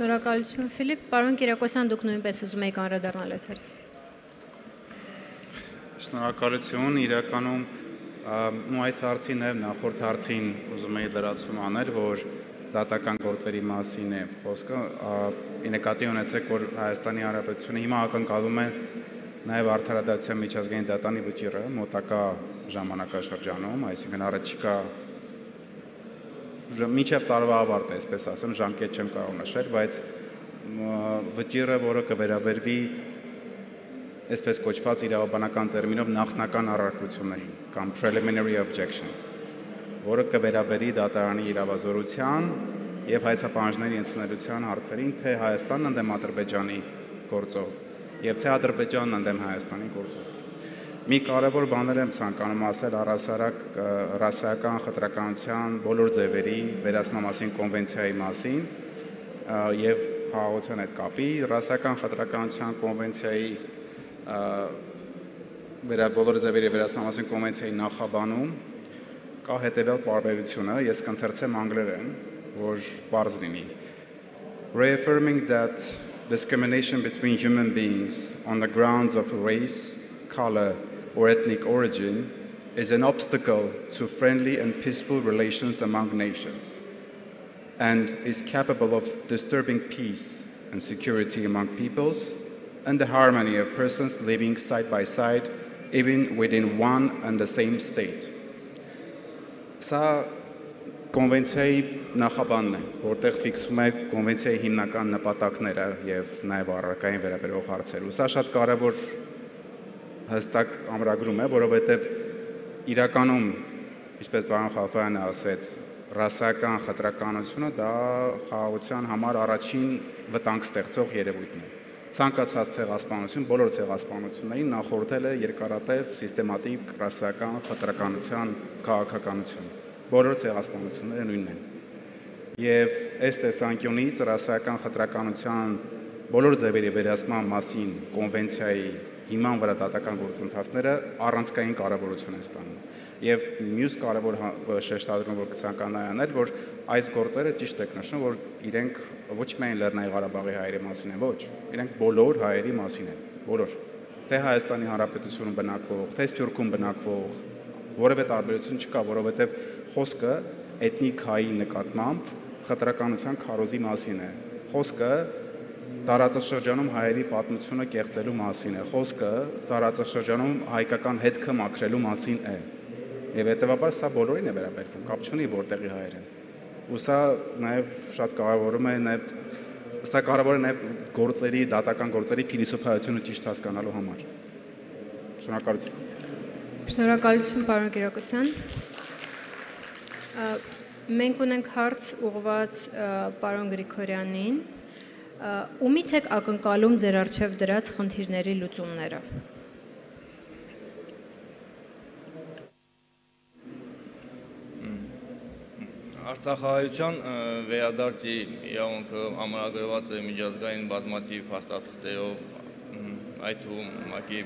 Շնորհակալություն Ֆիլիպ, պարոն Կիրակոսյան, դուք նույնպես ուզում եք անդրադառնալ այս հարցին։ Շնորհակալություն, իրականում ու այս հարցին եւ նախորդ հարցին ուզում եի լրացում անել, որ դատական գործերի մասին է խոսքը, նկատի ունեցեք, որ Հայաստանի Հանրապետությունը հիմա ակնկալում է նաև արդարադատության միջազգային դատանի վճիռը մոտակա ժամանակաշրջանում, այսինքն առաջիկա միջև տարվա ավարտը, այսպես ասեմ, ժամկետ չեմ կարող նշել, բայց վճիռը, որը կվերաբերվի այսպես կոչված իրավաբանական տերմինով նախնական առարկություններին կամ preliminary objections, որը կվերաբերի դատարանի իրավազորության եւ հայցապահանջների ընդունելության հարցերին, թե Հայաստանն ընդդեմ Ադրբեջանի գործով եւ թե Ադրբեջանն ընդդեմ Հայաստանի գործով։ Մի կարևոր բաներ եմ ցանկանում ասել առասարակ ռասայական խտրականության բոլոր ձևերի վերացման մասին կոնվենցիայի մասին եւ խաղաղության հետ կապի ռասայական խտրականության կոնվենցիայի վերա բոլոր ձևերի վերացման մասին կոնվենցիայի նախաբանում կա հետեւյալ բարբերությունը, ես կընթերցեմ անգլերեն, որ բարձ լինի։ Reaffirming that discrimination between human beings on the grounds of race, color, or ethnic origin is an obstacle to friendly and peaceful relations among nations and is capable of disturbing peace and security among peoples and the harmony of persons living side by side even within one and the same state. Սա կոնվենցիայի նախաբանն է, որտեղ ֆիքսվում է կոնվենցիայի հիմնական նպատակները եւ նաեւ առարկային վերաբերող հարցեր։ Ու սա շատ կարեւոր հստակ ամրագրում է, որովհետև իրականում, ինչպես պարոն Խալֆայանը ասեց, ռասական խտրականությունը դա խաղաղության համար առաջին վտանգ ստեղծող երևույթն է։ Ցանկացած ցեղասպանություն, բոլոր ցեղասպանություններին նախորդել է երկարատև սիստեմատիկ ռասական խտրականության քաղաքականություն։ Բոլոր ցեղասպանությունները նույնն են։ Եվ այս տեսանկյունից ռասական խտրականության բոլոր ձևերի վերահսկման մասին կոնվենցիայի հիման վրա դատական գործընթացները առանցքային կարևորություն են ստանում։ Եվ մյուս կարևոր հա- շեշտադրում, որ կցանկանայի անել, որ այս գործերը ճիշտ եք նշում, որ իրենք ոչ միայն Լեռնային Ղարաբաղի հայերի մասին են, ոչ, իրենք բոլոր հայերի մասին են, բոլոր։ Թե Հայաստանի Հանրապետությունում բնակվող, թե Սփյուռքում բնակվող, որևէ տարբերություն չկա, որովհետև խոսքը էթնիկ հայի նկատմամբ խտրականության քարոզի մասին է։ Խոսքը տարածաշրջանում հայերի պատմությունը կեղծելու մասին է։ Խոսքը տարածաշրջանում հայկական հետքը մաքրելու մասին է։ Եվ հետեւաբար սա բոլորին է վերաբերվում, կապ չունի որտեղի հայեր են։ Ու սա նաև շատ կարևորում է նաև սա կարևոր է նաև գործերի, դատական գործերի փիլիսոփայությունը ճիշտ հասկանալու համար։ Շնորհակալություն։ Շնորհակալություն, պարոն Կիրակոսյան։ Մենք ունենք հարց ուղված պարոն Գրիգորյանին ումից եք ակնկալում ձեր արժև դրած խնդիրների լուծումները։ Արցախահայության վերադարձի իրավունքը ամրագրված է միջազգային բազմաթիվ հաստատություններով, այդ թվում ուղղակի